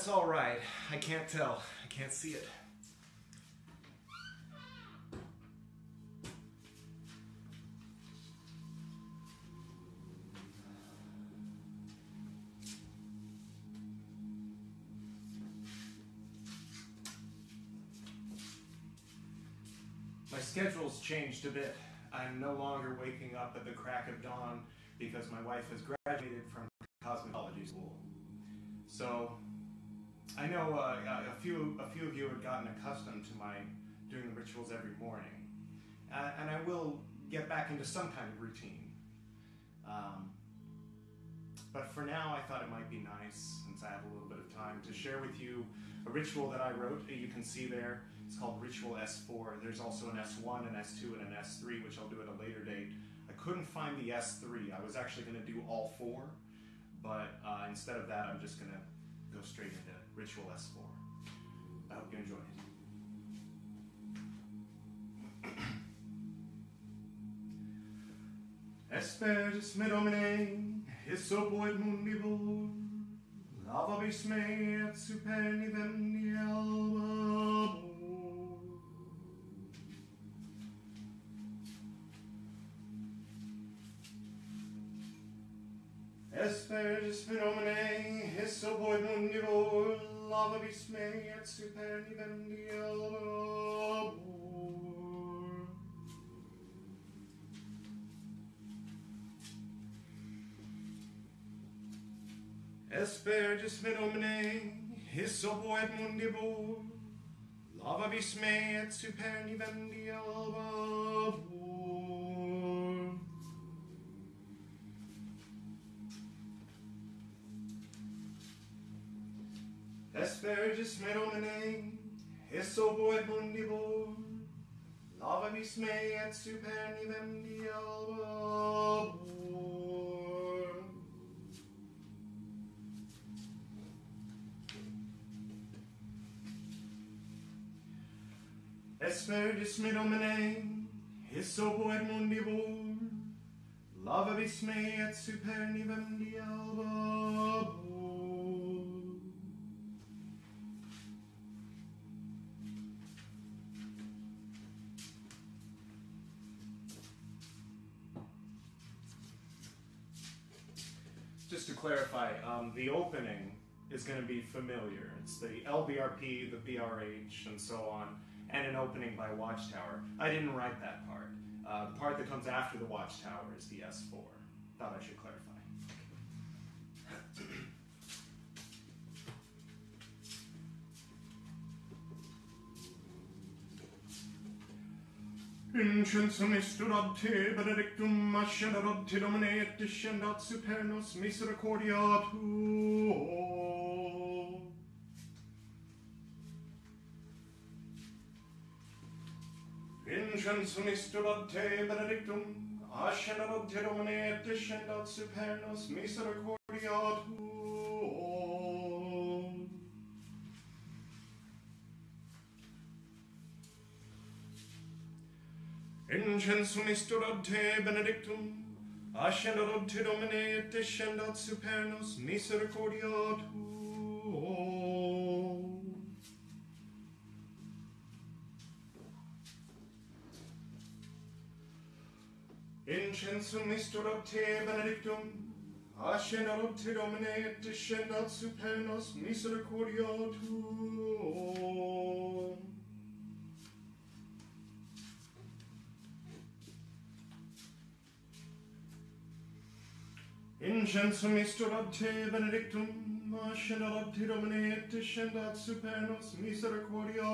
That's all right. I can't tell. I can't see it. My schedule's changed a bit. I'm no longer waking up at the crack of dawn because my wife has graduated from cosmetology school. So I know uh, a few a few of you have gotten accustomed to my doing the rituals every morning, uh, and I will get back into some kind of routine. Um, but for now, I thought it might be nice, since I have a little bit of time, to share with you a ritual that I wrote. You can see there. It's called Ritual S4. There's also an S1, an S2, and an S3, which I'll do at a later date. I couldn't find the S3. I was actually going to do all four, but uh, instead of that, I'm just going to go straight into Ritual S4. I hope you enjoy it. Esperis me domine, hisopo et mundibur, lavabis me et superni vemni albabur. Esperis me domine, hisopo et mundibur, lavabis me et superni vemni albabur. Espergis me domine, hisopo et mundibur, lavabis me et superni vendi albabur. Espergis me domine, hisopo et mundibur, lavabis me et superni vendi albabur. Espergis me domine, hisopo et mundibur, lavabis me et superni vendi clarify, um, the opening is going to be familiar. It's the LBRP, the BRH, and so on, and an opening by Watchtower. I didn't write that part. Uh, the part that comes after the Watchtower is the S4. Thought I should clarify. Incensum isturat te benedictum ascendat te domine et descendat super nos misericordia tuo. Incensum isturat te benedictum ascendat te domine et descendat super nos misericordia. incensum istur ad te benedictum, ascendat ad te Domine, et descendat super nos misericordia tuo. Incensum istur ad te benedictum, ascendat ad te Domine, et descendat super nos misericordia tuo. Incensum isturat te benedictum, ascendat te domine et descendat super nos misericordia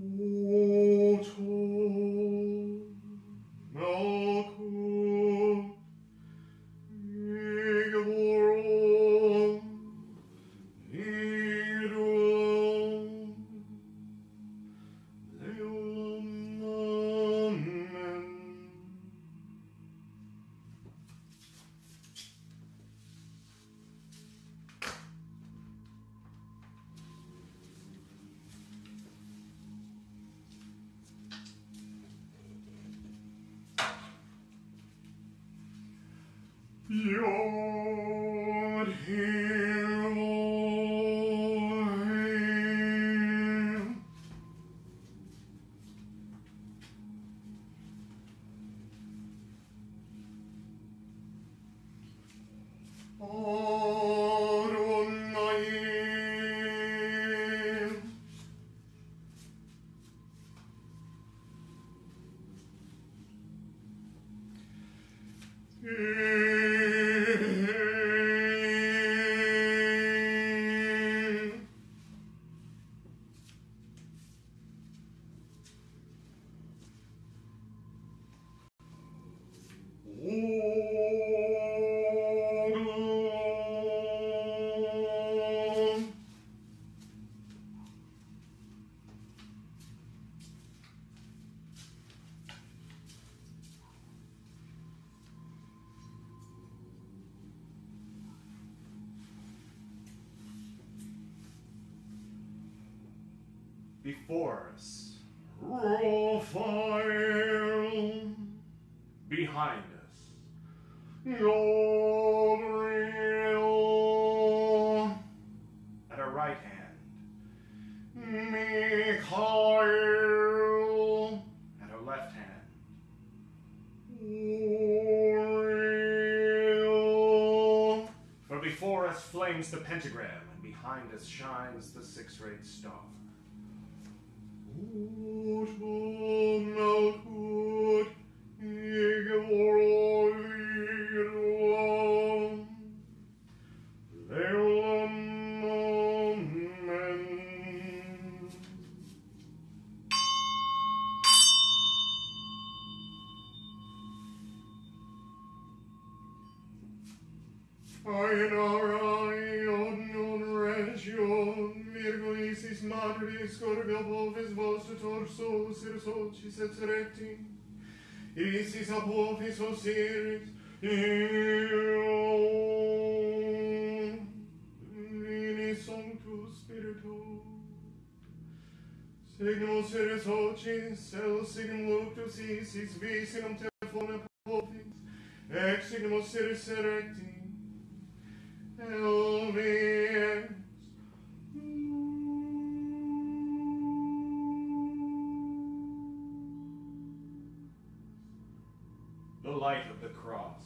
before us. Raphael behind us. Gabriel at our right hand. Michael at our left hand. Uriel. For before us flames the pentagram, and behind us shines the six-rayed star. dulcis et recti, isis ab ofis osiris, Io, in Sanctus Spiritu, Signus eris ocis, el signum luctus isis, visinum telefone popis, ex signus eris erecti, el vien, Elvi light of the cross.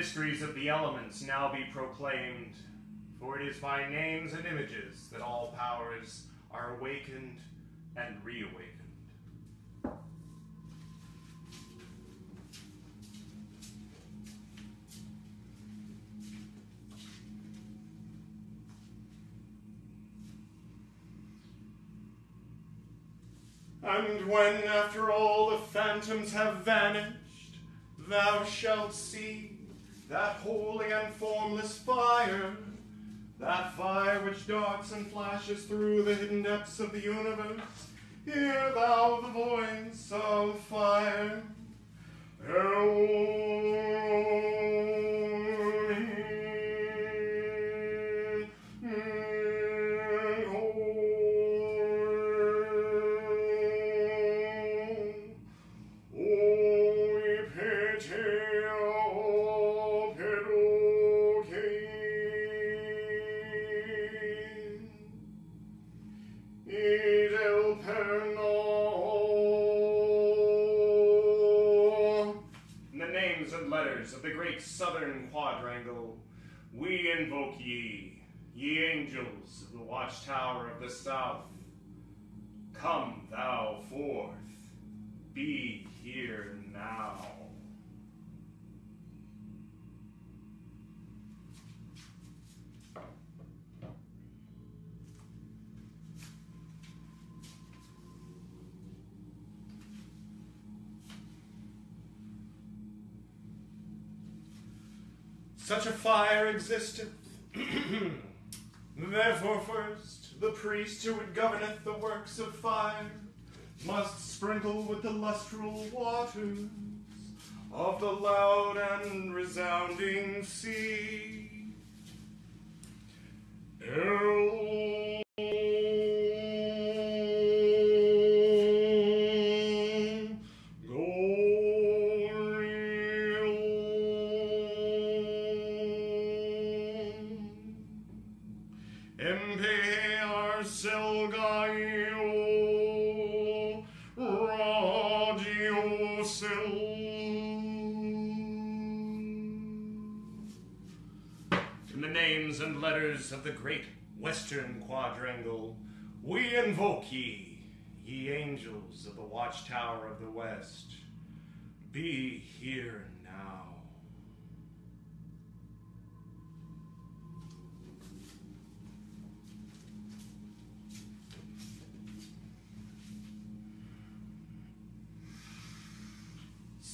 Mysteries of the elements now be proclaimed, for it is by names and images that all powers are awakened and reawakened. And when after all the phantoms have vanished, thou shalt see that holy and formless fire, that fire which darts and flashes through the hidden depths of the universe, hear thou the voice of fire. Idel southern quadrangle, we invoke ye, ye angels of the watchtower of the south. Come thou forth, be here now. Such a fire existeth. Therefore, first, the priest who governeth the works of fire must sprinkle with the lustral waters of the loud and resounding sea. El In the names and letters of the great western quadrangle, we invoke ye, ye angels of the watchtower of the west. Be here now.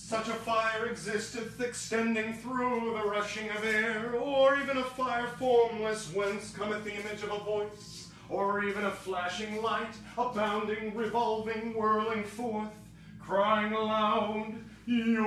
Such a fire existeth, extending through the rushing of air, or even a fire formless, whence cometh the image of a voice, or even a flashing light, abounding, revolving, whirling forth, crying aloud, Yod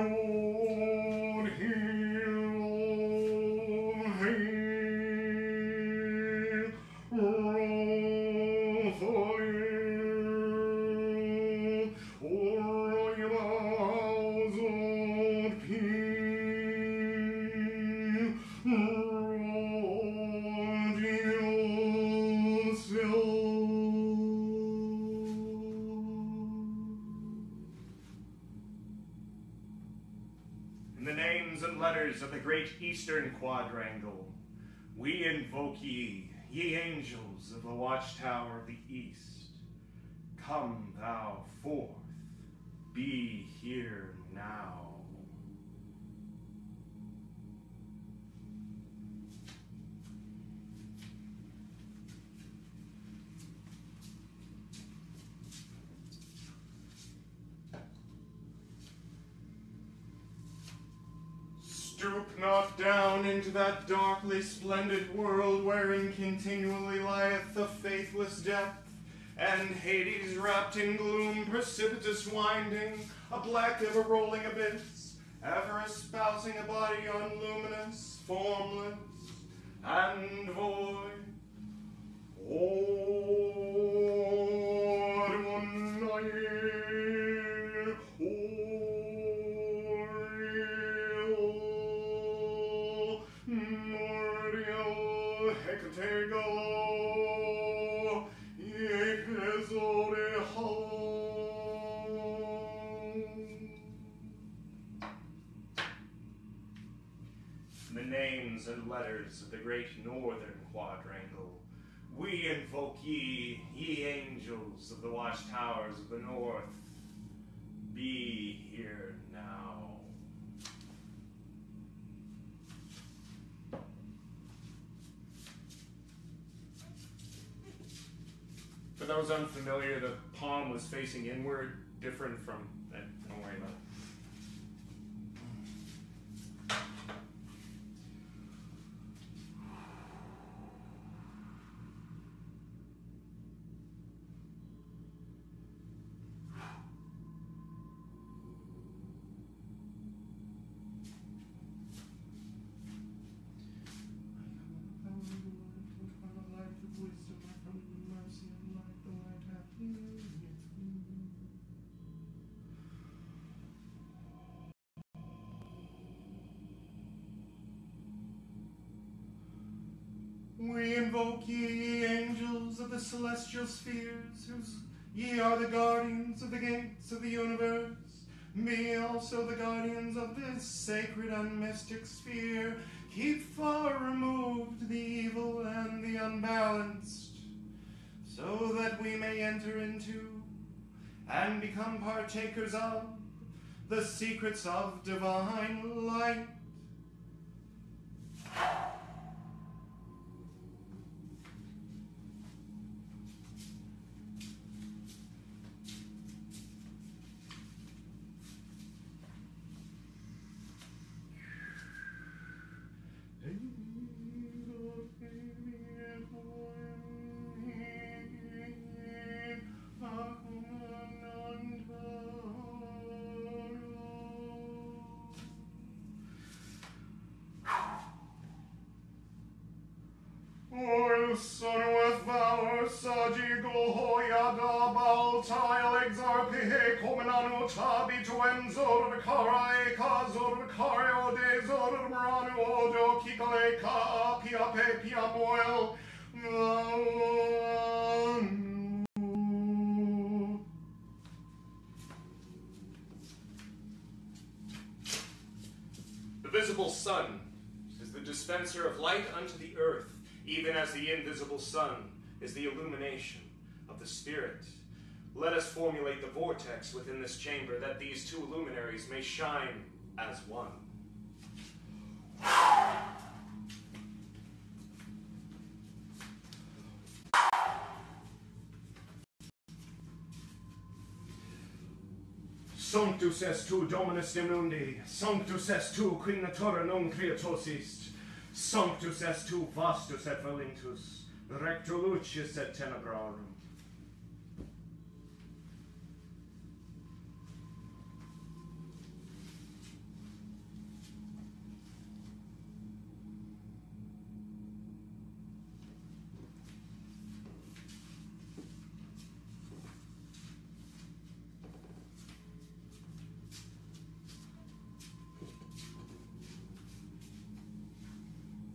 eastern quadrangle, we invoke ye, ye angels of the watchtower of the east. Come thou forth, be here now. Stoop not down into that darkly splendid world wherein continually lieth the faithless depth, and Hades wrapped in gloom, precipitous winding, a black ever rolling abyss, ever espousing a body unluminous, formless, and void. The great northern quadrangle. We invoke ye, ye angels of the watchtowers of the north. Be here now. For those unfamiliar, the palm was facing inward, different from that. Don't worry about it. Celestial spheres, whose ye are the guardians of the gates of the universe. Be also the guardians of this sacred and mystic sphere. Keep far removed the evil and the unbalanced, so that we may enter into and become partakers of the secrets of divine light. Karai kazor kario de zor ojo kikale ka. The visible sun is the dispenser of light unto the earth, even as the invisible sun is the illumination of the spirit. Let us formulate the vortex within this chamber that these two luminaries may shine as one. Sanctus est tu Dominus de mundi, sanctus est tu qui natura non creatus est, sanctus est tu vastus et valentus, recto lucis et tenebrarum.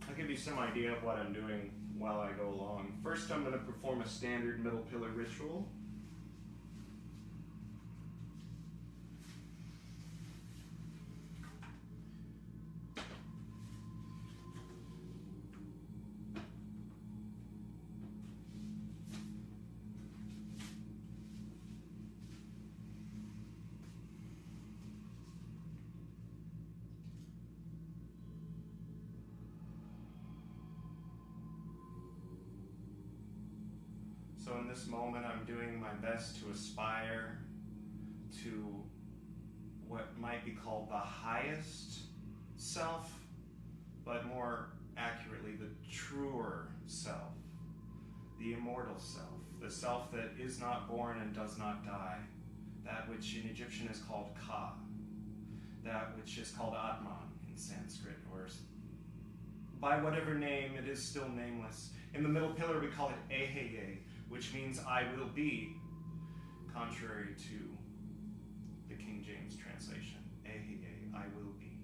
I'll give you some idea of what I'm doing while I go along. First, I'm going to perform a standard middle pillar ritual. So, in this moment, I'm doing my best to aspire to what might be called the highest self, but more accurately, the truer self, the immortal self, the self that is not born and does not die, that which in Egyptian is called Ka, that which is called Atman in Sanskrit, or by whatever name it is still nameless. In the middle pillar, we call it Eheye, which means I will be, contrary to the King James translation. Eheye, I will be.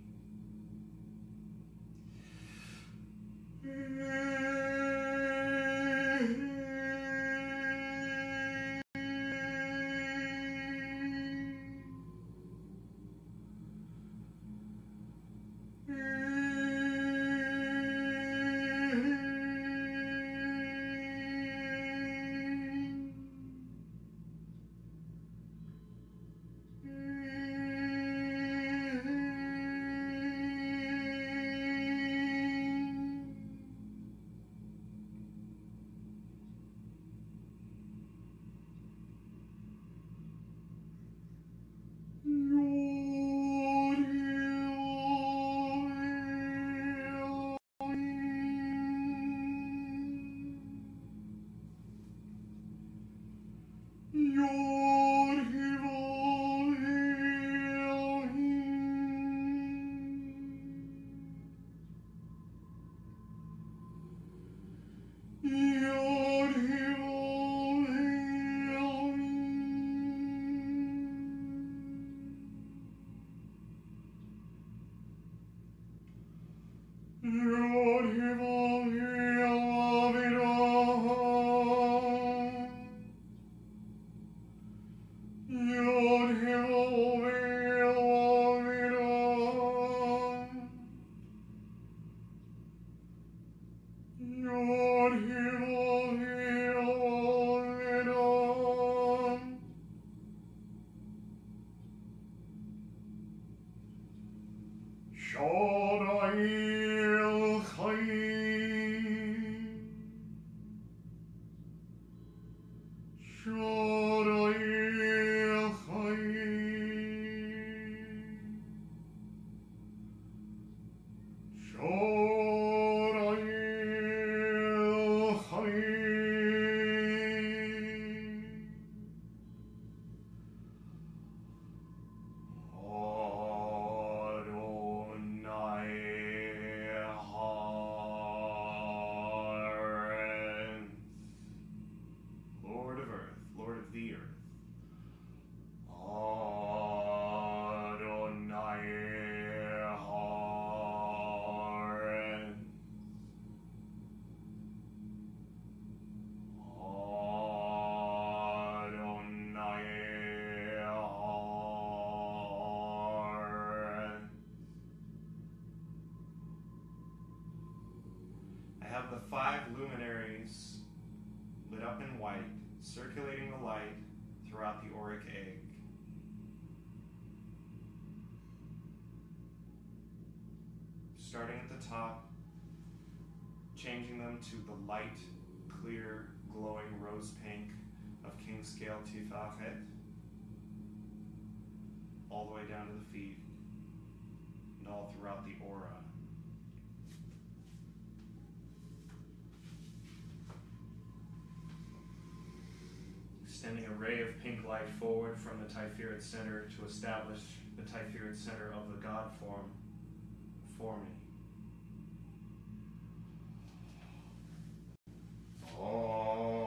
The five luminaries lit up in white, circulating the light throughout the auric egg. Starting at the top, changing them to the light, clear, glowing rose pink of King Scale Tiphareth, all the way down to the feet, and all throughout the aura. Sending a ray of pink light forward from the Typhoid center to establish the Typhoid center of the God form for me. allowing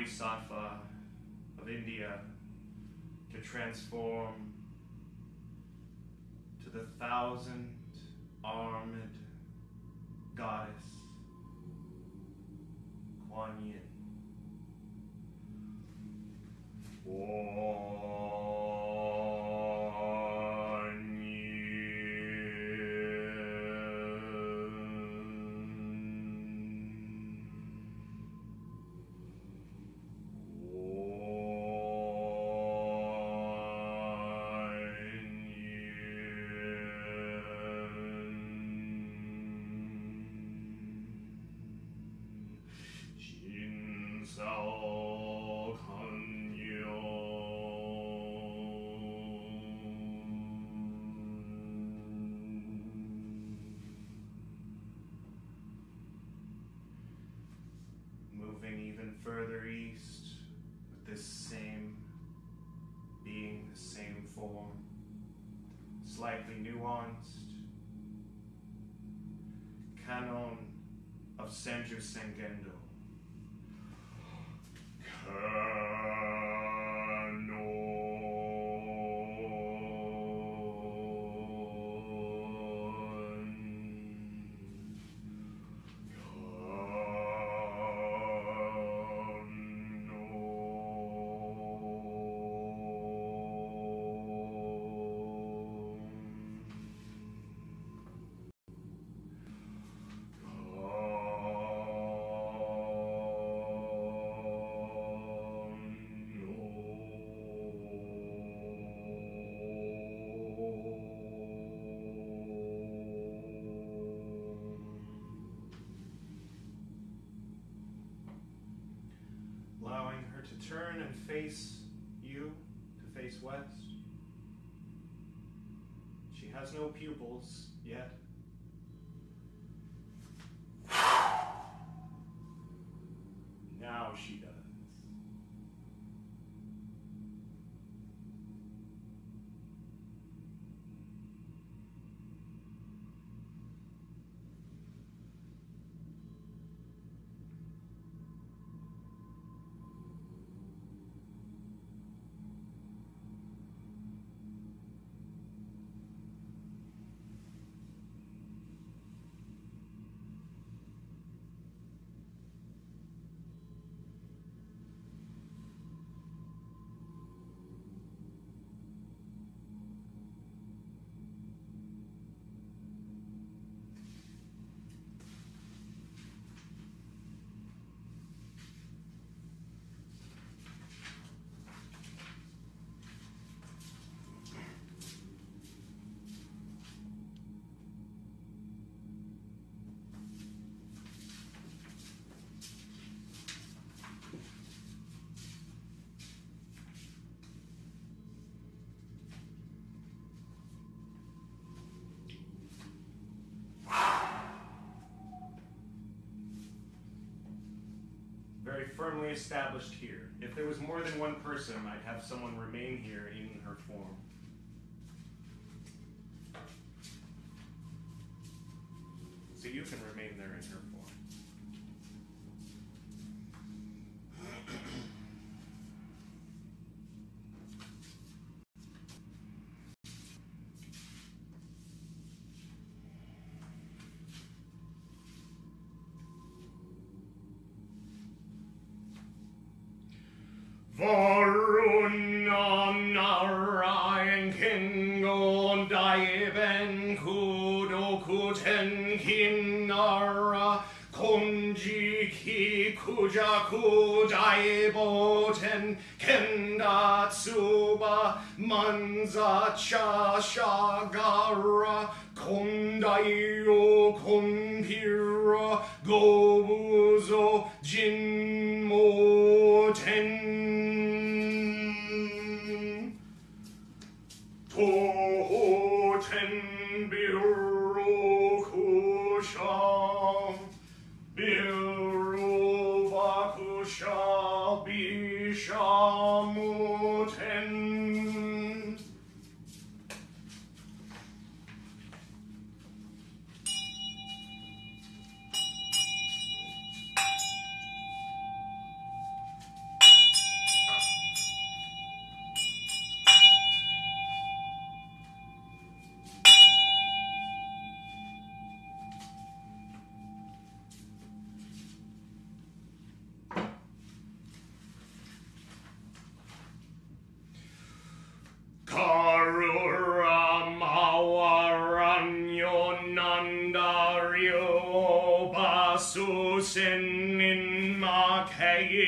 Bodhisattva of India to transform to the thousand armed goddess Kuan Yin. Slightly nuanced. Kannon of Sanjūsangendō. And face you, to face west. She has no pupils yet. Now she does. very firmly established here. If there was more than one person, I'd have someone remain here in her form. So you can remain there in her form. Varunanarayan kingon daiben kudokuten kinara. Konji ki kujaku daiboten kendatsuba. Manza cha shagara. Kondayo konpira gobuzo jinmoten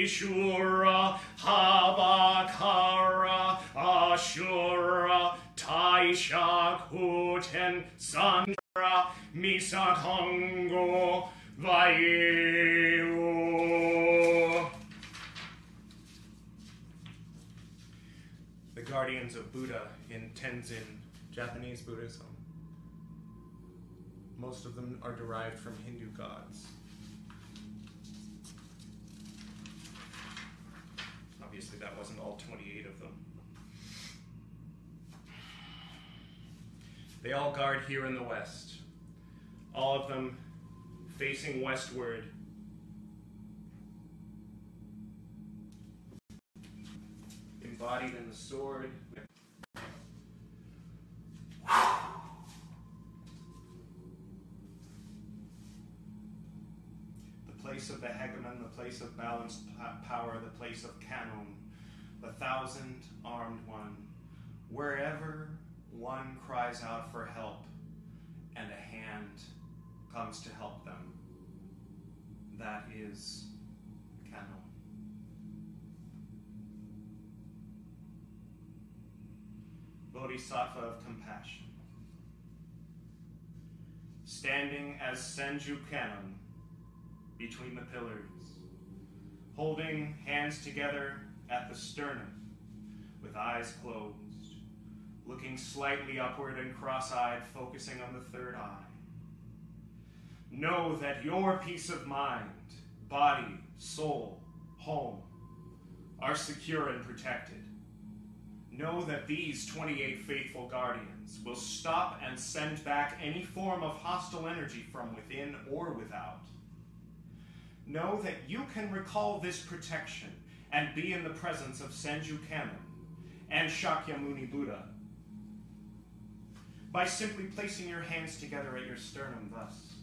makeshura habakara ashura taisha kuten sandra misakongo vayu the guardians of Buddha in Tenzin, Japanese Buddhism. Most of them are derived from Hindu gods. That wasn't all 28 of them. They all guard here in the west, all of them facing westward. Embodied in the sword. The place of the hegemon, the place of balanced power, the place of Kannon, the thousand armed one. Wherever one cries out for help and a hand comes to help them, that is Kannon. Bodhisattva of compassion. Standing as Senju Kannon between the pillars, holding hands together at the sternum with eyes closed, looking slightly upward and cross eyed, focusing on the third eye. Know that your peace of mind, body, soul, home are secure and protected. Know that these 28 faithful guardians will stop and send back any form of hostile energy from within or without. Know that you can recall this protection and be in the presence of Senju Kannon and Shakyamuni Buddha by simply placing your hands together at your sternum thus.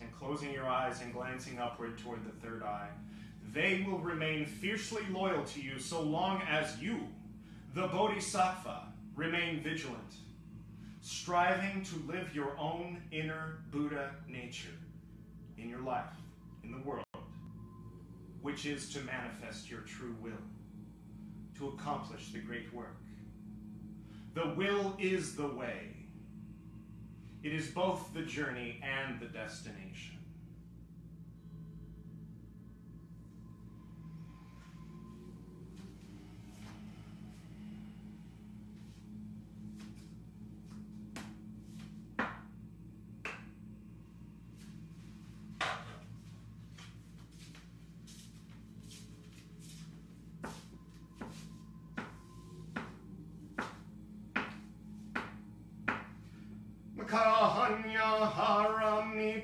And closing your eyes and glancing upward toward the third eye, they will remain fiercely loyal to you so long as you, the Bodhisattva, remain vigilant striving to live your own inner Buddha nature in your life, in the world, which is to manifest your true will, to accomplish the great work. The will is the way. It is both the journey and the destination.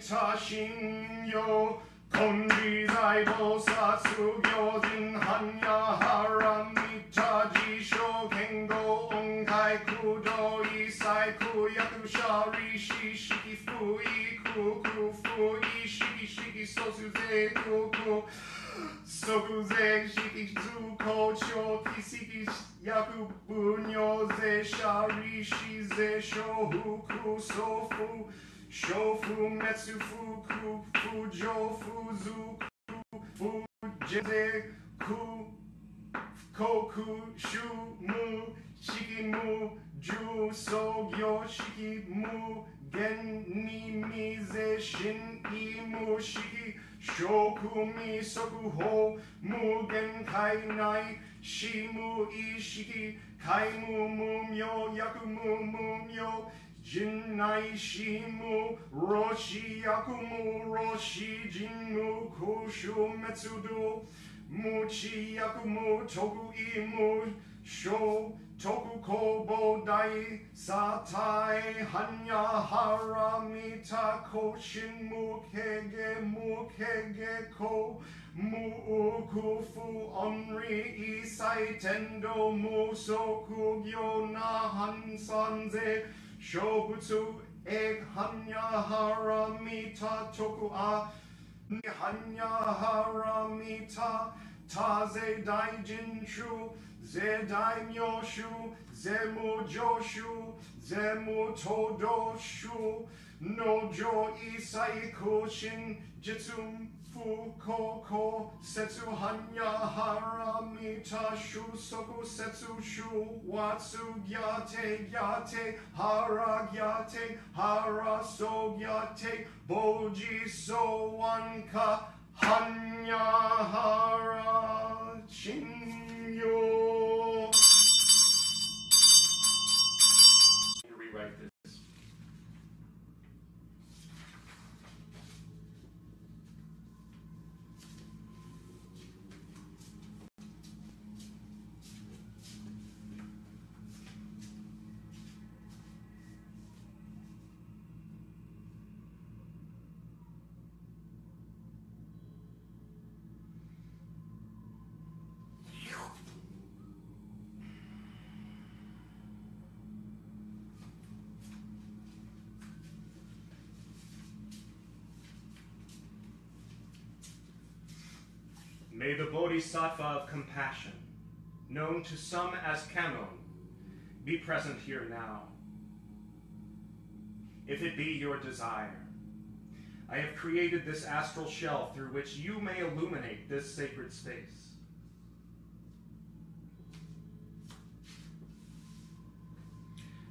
Haramita Shinyo Konji Zaibo Satsu Gyojin Hanya Haramita Jisho Kengo Onkai Kudo Isai Ku Yakusha Rishi Shiki Fui Ku Ku Fui Shiki Shiki Sosuze Ku Ku Sokuze Shiki Zuko Cho Kisiki Yaku Bunyo Ze Shari Shize Shohu Ku Sofu Shofu Metsu Fuku Fujo Fuzu Ku Fu Jeze Ku Koku Shu Mu Shiki Mu Ju Sogyo Shiki Mu Gen Ni Mize Shin Imu Shiki Shoku Mi Soku Ho gen Kai Nai Shimu Ishiki Kaimu Mumyo Yaku Mumyo Jinnai Shimu Roshi Yakumu Roshi Jinmu Kushu Metsudu Muchi Yakumu Toku Imu Sho Toku Kobo Dai Satai Hanya Haramita Koshin Mukege Mukege Ko Mu Kufu Onri Isai Tendo Musoku Gyo Nahan Sanze Shobutsu Eg Hanya Haramita Toku A Hanya Haramita Taze Daijin Shu ze Zedai Myoshu Zemu Joshu Zemu Todoshu. Nojo Isai Koshin Jitsum Fuko ko Setsu Hanya Haramita Shu Soku Setsu Shu Watsu Gyate Gyate Hara Gyate Hara So Gyate Boji So Wanka Hanya Hara Shinyo to rewrite this. May the Bodhisattva of compassion, known to some as Kannon, be present here now. If it be your desire, I have created this astral shell through which you may illuminate this sacred space.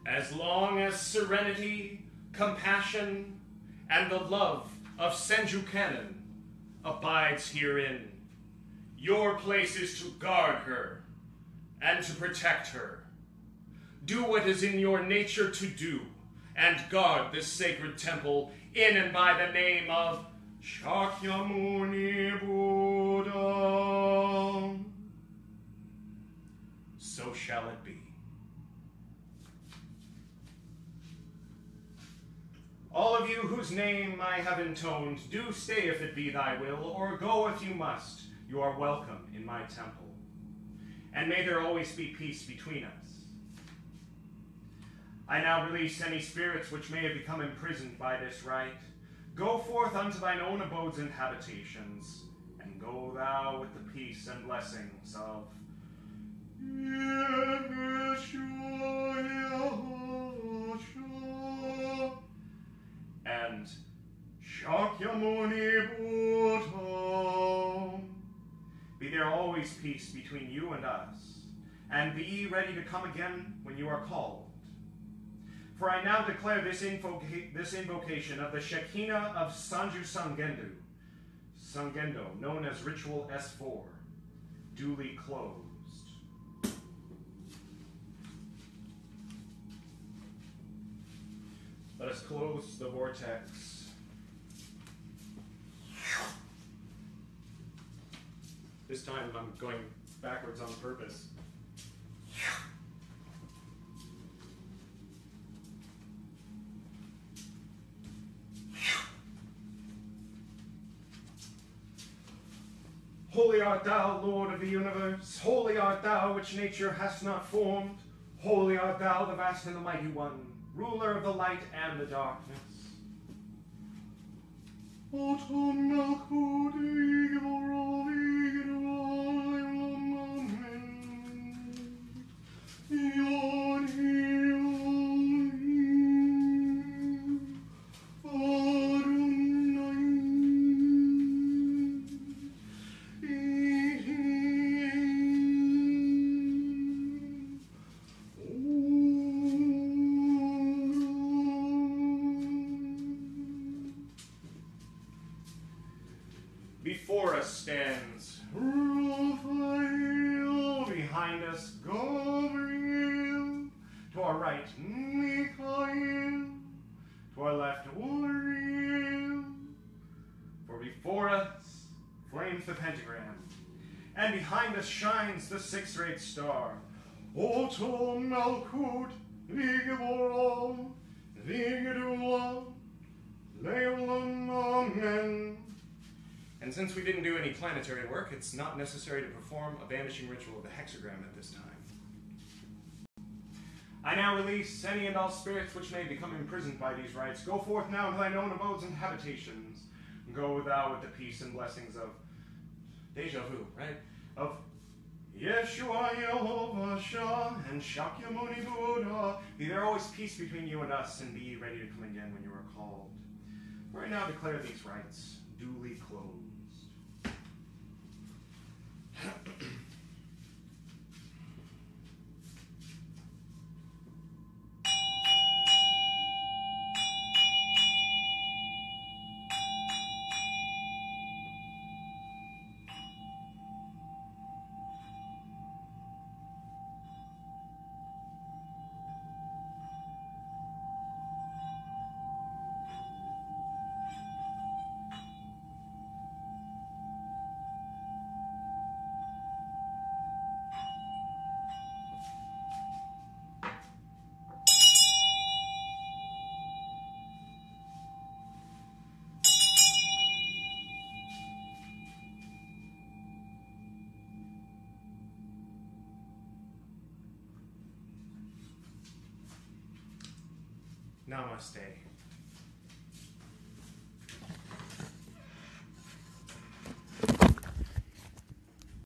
As long as serenity, compassion, and the love of Senju Kannon abides herein, your place is to guard her and to protect her. Do what is in your nature to do and guard this sacred temple in and by the name of Shakyamuni Buddha. So shall it be. All of you whose name I have intoned, do stay if it be thy will, or go if you must. You are welcome in my temple. And may there always be peace between us. I now release any spirits which may have become imprisoned by this rite. Go forth unto thine own abodes and habitations, and go thou with the peace and blessings of and Shakyamuni Buddha. There always peace between you and us, and be ready to come again when you are called. For I now declare this, invoca this invocation of the Shekinah of Sanju Sangendu, Sangendo, known as Ritual S4, duly closed. Let us close the vortex. This time I'm going backwards on purpose. Holy art thou, Lord of the universe. Holy art thou, which nature hast not formed. Holy art thou, the vast and the mighty one ruler of the light and the darkness. Before star. Oto Malkuth, Ligaboro, Ligadula, Leolam, Amen. And since we didn't do any planetary work, it's not necessary to perform a banishing ritual of the hexagram at this time. I now release any and all spirits which may become imprisoned by these rites. Go forth now to thine own abodes and habitations. Go thou with the peace and blessings of deja vu, right? Of Yeshua Yehovah Shah and Shakyamuni Buddha. Be there always peace between you and us, and be ready to come again when you are called. Right now declare these rites duly closed. Namaste.